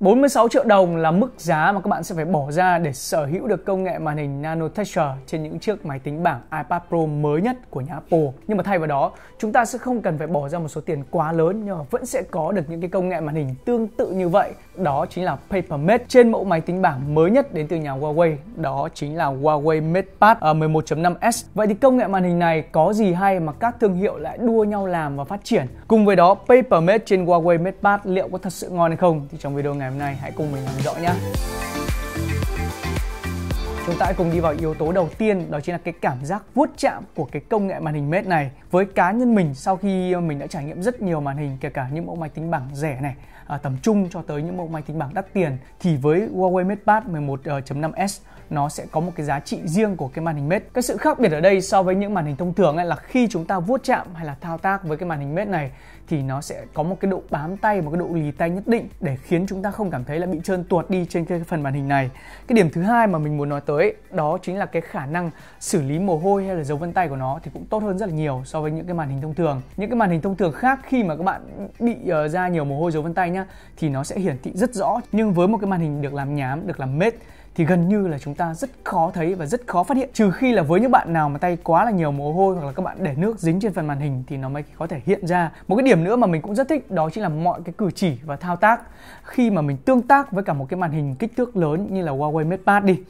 46 triệu đồng là mức giá mà các bạn sẽ phải bỏ ra để sở hữu được công nghệ màn hình Nano Texture trên những chiếc máy tính bảng iPad Pro mới nhất của nhà Apple. Nhưng mà thay vào đó, chúng ta sẽ không cần phải bỏ ra một số tiền quá lớn nhưng mà vẫn sẽ có được những cái công nghệ màn hình tương tự như vậy. Đó chính là PaperMate trên mẫu máy tính bảng mới nhất đến từ nhà Huawei. Đó chính là Huawei MatePad 11.5S. À, vậy thì công nghệ màn hình này có gì hay mà các thương hiệu lại đua nhau làm và phát triển? Cùng với đó, PaperMate trên Huawei MatePad liệu có thật sự ngon hay không? Thì trong video ngày hôm nay hãy cùng mình làm rõ nhé. Chúng ta hãy cùng đi vào yếu tố đầu tiên đó chính là cái cảm giác vuốt chạm của cái công nghệ màn hình Mate này. Với cá nhân mình sau khi mình đã trải nghiệm rất nhiều màn hình kể cả những mẫu máy tính bảng rẻ này, à, tầm trung cho tới những mẫu máy tính bảng đắt tiền thì với Huawei MatePad 11.5S nó sẽ có một cái giá trị riêng của cái màn hình mết Cái sự khác biệt ở đây so với những màn hình thông thường ấy là khi chúng ta vuốt chạm hay là thao tác với cái màn hình mết này thì nó sẽ có một cái độ bám tay, một cái độ lì tay nhất định để khiến chúng ta không cảm thấy là bị trơn tuột đi trên cái phần màn hình này. Cái điểm thứ hai mà mình muốn nói tới đó chính là cái khả năng xử lý mồ hôi hay là dấu vân tay của nó thì cũng tốt hơn rất là nhiều so với những cái màn hình thông thường. Những cái màn hình thông thường khác khi mà các bạn bị uh, ra nhiều mồ hôi dấu vân tay nhá thì nó sẽ hiển thị rất rõ nhưng với một cái màn hình được làm nhám, được làm mết thì gần như là chúng ta rất khó thấy và rất khó phát hiện. Trừ khi là với những bạn nào mà tay quá là nhiều mồ hôi hoặc là các bạn để nước dính trên phần màn hình thì nó mới có thể hiện ra. Một cái điểm nữa mà mình cũng rất thích đó chính là mọi cái cử chỉ và thao tác. Khi mà mình tương tác với cả một cái màn hình kích thước lớn như là Huawei MatePad đi,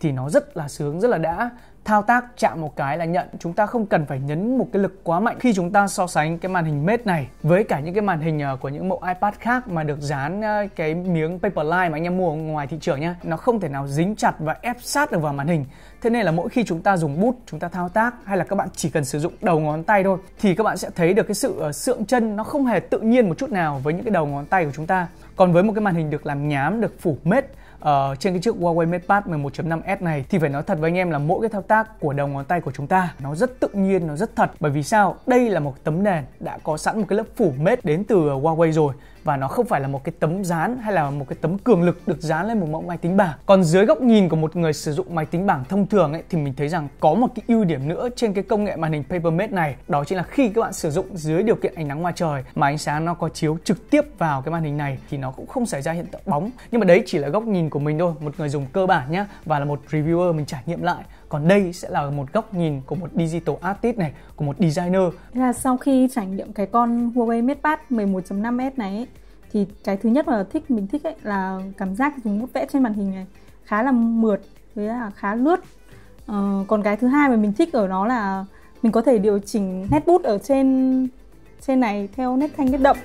thì nó rất là sướng, rất là đã thao tác chạm một cái là nhận. Chúng ta không cần phải nhấn một cái lực quá mạnh khi chúng ta so sánh cái màn hình mết này với cả những cái màn hình ờ, của những mẫu iPad khác mà được dán ờ, cái miếng paper line mà anh em mua ngoài thị trường nhá. Nó không thể nào dính chặt và ép sát được vào màn hình. Thế nên là mỗi khi chúng ta dùng bút, chúng ta thao tác hay là các bạn chỉ cần sử dụng đầu ngón tay thôi thì các bạn sẽ thấy được cái sự ờ, sượng chân nó không hề tự nhiên một chút nào với những cái đầu ngón tay của chúng ta. Còn với một cái màn hình được làm nhám, được phủ mết uh, trên cái chiếc Huawei MatePad 11.5S này thì phải nói thật với anh em là mỗi cái thao tác của đầu ngón tay của chúng ta nó rất tự nhiên, nó rất thật. Bởi vì sao? Đây là một tấm nền đã có sẵn một cái lớp phủ mết đến từ Huawei rồi và nó không phải là một cái tấm dán hay là một cái tấm cường lực được dán lên một mẫu máy tính bảng. Còn dưới góc nhìn của một người sử dụng máy tính bảng thông thường ấy thì mình thấy rằng có một cái ưu điểm nữa trên cái công nghệ màn hình PaperMate này, đó chính là khi các bạn sử dụng dưới điều kiện ánh nắng ngoài trời mà ánh sáng nó có chiếu trực tiếp vào cái màn hình này thì nó cũng không xảy ra hiện tượng bóng. Nhưng mà đấy chỉ là góc nhìn của mình thôi, một người dùng cơ bản nhá và là một reviewer mình trải nghiệm lại còn đây sẽ là một góc nhìn của một digital artist này của một designer. Là sau khi trải nghiệm cái con Huawei MatePad 11.5s này ấy, thì cái thứ nhất mà thích mình thích ấy là cảm giác dùng bút vẽ trên màn hình này khá là mượt với là khá lướt. Ờ, còn cái thứ hai mà mình thích ở nó là mình có thể điều chỉnh nét bút ở trên trên này theo nét thanh nét đậm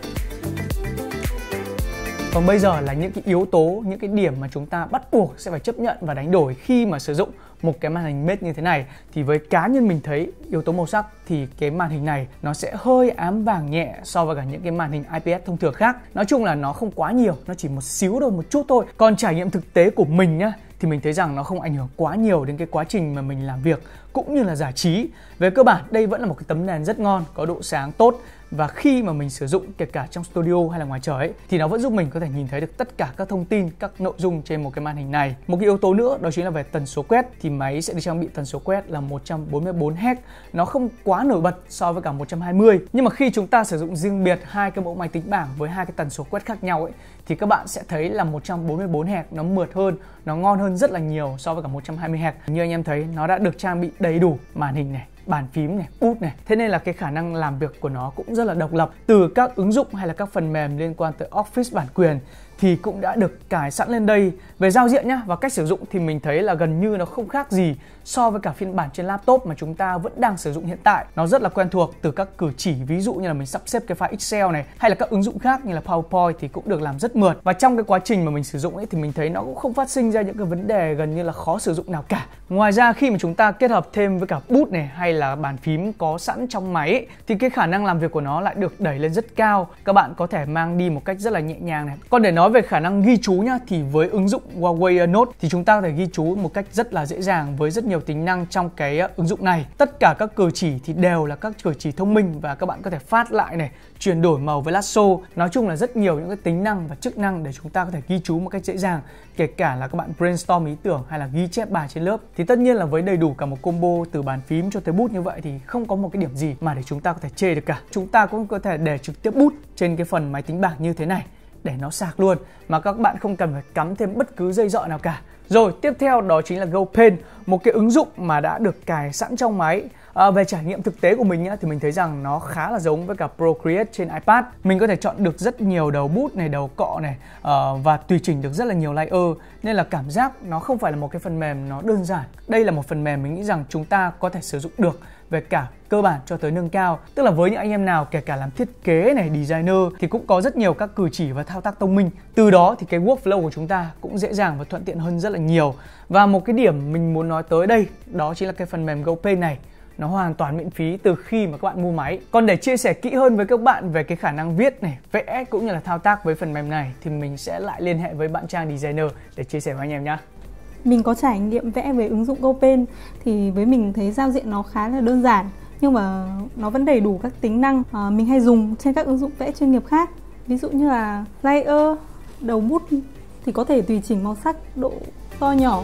còn bây giờ là những cái yếu tố, những cái điểm mà chúng ta bắt buộc sẽ phải chấp nhận và đánh đổi khi mà sử dụng một cái màn hình mết như thế này. Thì với cá nhân mình thấy yếu tố màu sắc thì cái màn hình này nó sẽ hơi ám vàng nhẹ so với cả những cái màn hình IPS thông thường khác. Nói chung là nó không quá nhiều, nó chỉ một xíu thôi, một chút thôi. Còn trải nghiệm thực tế của mình nhá thì mình thấy rằng nó không ảnh hưởng quá nhiều đến cái quá trình mà mình làm việc cũng như là giải trí. Về cơ bản đây vẫn là một cái tấm nền rất ngon, có độ sáng tốt và khi mà mình sử dụng kể cả trong studio hay là ngoài trời ấy, thì nó vẫn giúp mình có thể nhìn thấy được tất cả các thông tin, các nội dung trên một cái màn hình này. Một cái yếu tố nữa đó chính là về tần số quét thì máy sẽ được trang bị tần số quét là 144 Hz. Nó không quá nổi bật so với cả 120. Nhưng mà khi chúng ta sử dụng riêng biệt hai cái mẫu máy tính bảng với hai cái tần số quét khác nhau ấy thì các bạn sẽ thấy là 144 Hz nó mượt hơn, nó ngon hơn rất là nhiều so với cả 120 Hz. Như anh em thấy nó đã được trang bị đầy đủ màn hình này, bàn phím này, bút này. Thế nên là cái khả năng làm việc của nó cũng rất là độc lập từ các ứng dụng hay là các phần mềm liên quan tới Office bản quyền thì cũng đã được cài sẵn lên đây. Về giao diện nhá và cách sử dụng thì mình thấy là gần như nó không khác gì so với cả phiên bản trên laptop mà chúng ta vẫn đang sử dụng hiện tại. Nó rất là quen thuộc từ các cử chỉ ví dụ như là mình sắp xếp cái file Excel này hay là các ứng dụng khác như là PowerPoint thì cũng được làm rất mượt. Và trong cái quá trình mà mình sử dụng ấy thì mình thấy nó cũng không phát sinh ra những cái vấn đề gần như là khó sử dụng nào cả. Ngoài ra khi mà chúng ta kết hợp thêm với cả bút này hay là bàn phím có sẵn trong máy ấy, thì cái khả năng làm việc của nó lại được đẩy lên rất cao. Các bạn có thể mang đi một cách rất là nhẹ nhàng này. Còn để nói về khả năng ghi chú nhá thì với ứng dụng Huawei Note thì chúng ta có thể ghi chú một cách rất là dễ dàng với rất nhiều tính năng trong cái ờ, ứng dụng này. Tất cả các cử chỉ thì đều là các cử chỉ thông minh và các bạn có thể phát lại này, chuyển đổi màu với lasso. Nói chung là rất nhiều những cái tính năng và chức năng để chúng ta có thể ghi chú một cách dễ dàng, kể cả là các bạn brainstorm ý tưởng hay là ghi chép bài trên lớp. Thì tất nhiên là với đầy đủ cả một combo từ bàn phím cho tới bút như vậy thì không có một cái điểm gì mà để chúng ta có thể chê được cả. Chúng ta cũng có thể để trực tiếp bút trên cái phần máy tính bảng như thế này để nó sạc luôn mà các bạn không cần phải cắm thêm bất cứ dây dọ nào cả rồi tiếp theo đó chính là GoPen, một cái ứng dụng mà đã được cài sẵn trong máy. À, về trải nghiệm thực tế của mình nhá, thì mình thấy rằng nó khá là giống với cả Procreate trên iPad. Mình có thể chọn được rất nhiều đầu bút này, đầu cọ này uh, và tùy chỉnh được rất là nhiều layer nên là cảm giác nó không phải là một cái phần mềm nó đơn giản. Đây là một phần mềm mình nghĩ rằng chúng ta có thể sử dụng được về cả cơ bản cho tới nâng cao. Tức là với những anh em nào kể cả làm thiết kế này designer thì cũng có rất nhiều các cử chỉ và thao tác thông minh. Từ đó thì cái workflow của chúng ta cũng dễ dàng và thuận tiện hơn rất là nhiều. Và một cái điểm mình muốn nói tới đây đó chính là cái phần mềm GoPay này. Nó hoàn toàn miễn phí từ khi mà các bạn mua máy. Còn để chia sẻ kỹ hơn với các bạn về cái khả năng viết này, vẽ cũng như là thao tác với phần mềm này thì mình sẽ lại liên hệ với bạn Trang Designer để chia sẻ với anh em nhé mình có trải nghiệm vẽ về ứng dụng GoPen thì với mình thấy giao diện nó khá là đơn giản nhưng mà nó vẫn đầy đủ các tính năng à, mình hay dùng trên các ứng dụng vẽ chuyên nghiệp khác. Ví dụ như là layer đầu bút thì có thể tùy chỉnh màu sắc độ to nhỏ.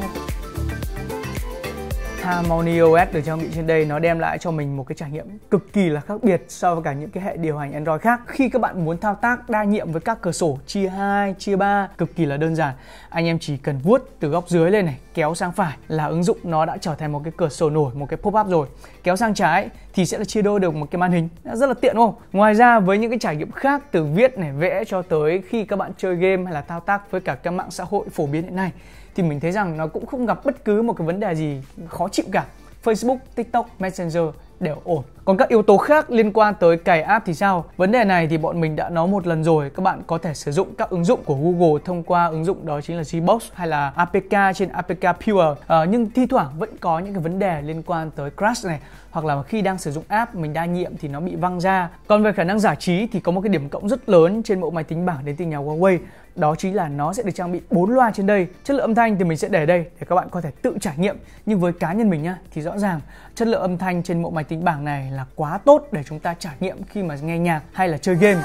Harmony OS được trang bị trên đây nó đem lại cho mình một cái trải nghiệm cực kỳ là khác biệt so với cả những cái hệ điều hành Android khác. Khi các bạn muốn thao tác đa nhiệm với các cửa sổ chia 2, chia 3 cực kỳ là đơn giản. Anh em chỉ cần vuốt từ góc dưới lên này, kéo sang phải là ứng dụng nó đã trở thành một cái cửa sổ nổi, một cái pop-up rồi. Kéo sang trái thì sẽ là chia đôi được một cái màn hình. Rất là tiện đúng không? Ngoài ra với những cái trải nghiệm khác từ viết này, vẽ cho tới khi các bạn chơi game hay là thao tác với cả các mạng xã hội phổ biến hiện nay thì mình thấy rằng nó cũng không gặp bất cứ một cái vấn đề gì khó chịu cả Facebook, TikTok, Messenger đều ổn. Còn các yếu tố khác liên quan tới cài app thì sao? Vấn đề này thì bọn mình đã nói một lần rồi. Các bạn có thể sử dụng các ứng dụng của Google thông qua ứng dụng đó chính là Gbox hay là APK trên APK Pure. À, nhưng thi thoảng vẫn có những cái vấn đề liên quan tới crash này hoặc là khi đang sử dụng app mình đa nhiệm thì nó bị văng ra. Còn về khả năng giải trí thì có một cái điểm cộng rất lớn trên mẫu máy tính bảng đến từ nhà Huawei đó chính là nó sẽ được trang bị 4 loa trên đây. Chất lượng âm thanh thì mình sẽ để đây để các bạn có thể tự trải nghiệm. Nhưng với cá nhân mình nhá, thì rõ ràng chất lượng âm thanh trên mẫu máy tính bảng này là quá tốt để chúng ta trải nghiệm khi mà nghe nhạc hay là chơi game.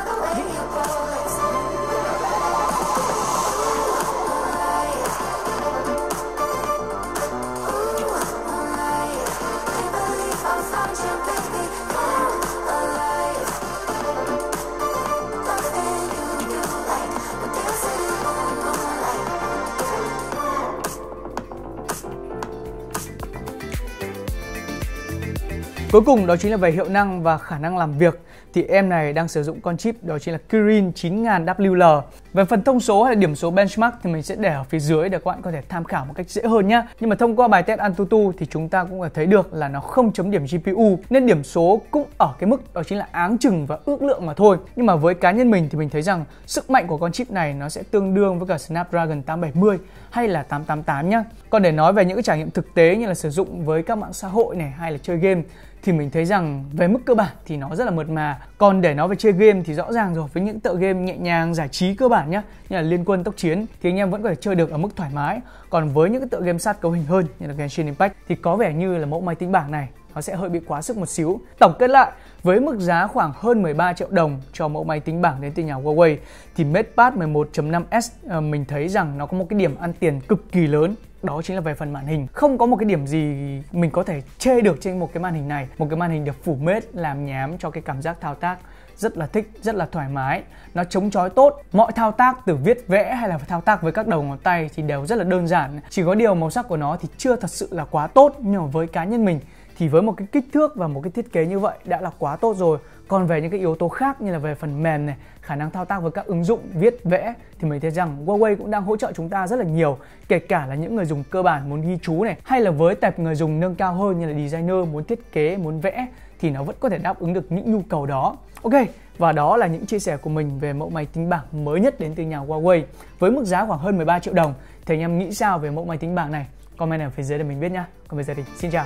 Cuối cùng đó chính là về hiệu năng và khả năng làm việc thì em này đang sử dụng con chip, đó chính là Kirin 9000WL. Về phần thông số hay là điểm số benchmark thì mình sẽ để ở phía dưới để các bạn có thể tham khảo một cách dễ hơn nhé. Nhưng mà thông qua bài test Antutu thì chúng ta cũng có thấy được là nó không chấm điểm GPU nên điểm số cũng ở cái mức đó chính là áng chừng và ước lượng mà thôi. Nhưng mà với cá nhân mình thì mình thấy rằng sức mạnh của con chip này nó sẽ tương đương với cả Snapdragon 870 hay là 888 nhá. Còn để nói về những cái trải nghiệm thực tế như là sử dụng với các mạng xã hội này hay là chơi game thì mình thấy rằng về mức cơ bản thì nó rất là mượt mà. Còn để nói về chơi game thì rõ ràng rồi, với những tựa game nhẹ nhàng, giải trí cơ bản nhá, như là liên quân tốc chiến, thì anh em vẫn có thể chơi được ở mức thoải mái. Còn với những cái tựa game sát cấu hình hơn, như là Genshin Impact, thì có vẻ như là mẫu máy tính bảng này nó sẽ hơi bị quá sức một xíu. Tổng kết lại, với mức giá khoảng hơn 13 triệu đồng cho mẫu máy tính bảng đến từ nhà Huawei, thì MatePad 11.5S ờ, mình thấy rằng nó có một cái điểm ăn tiền cực kỳ lớn đó chính là về phần màn hình. Không có một cái điểm gì mình có thể chê được trên một cái màn hình này. Một cái màn hình được phủ mết, làm nhám cho cái cảm giác thao tác rất là thích, rất là thoải mái. Nó chống chói tốt. Mọi thao tác, từ viết vẽ hay là thao tác với các đầu ngón tay thì đều rất là đơn giản. Chỉ có điều màu sắc của nó thì chưa thật sự là quá tốt. Nhưng mà với cá nhân mình thì với một cái kích thước và một cái thiết kế như vậy đã là quá tốt rồi còn về những cái yếu tố khác như là về phần mềm này, khả năng thao tác với các ứng dụng viết vẽ, thì mình thấy rằng Huawei cũng đang hỗ trợ chúng ta rất là nhiều, kể cả là những người dùng cơ bản muốn ghi chú này, hay là với tệp người dùng nâng cao hơn như là designer muốn thiết kế, muốn vẽ, thì nó vẫn có thể đáp ứng được những nhu cầu đó. Ok, và đó là những chia sẻ của mình về mẫu máy tính bảng mới nhất đến từ nhà Huawei, với mức giá khoảng hơn 13 triệu đồng. Thì anh em nghĩ sao về mẫu máy tính bảng này? Comment ở phía dưới để mình biết nhá. Còn bây giờ thì xin chào.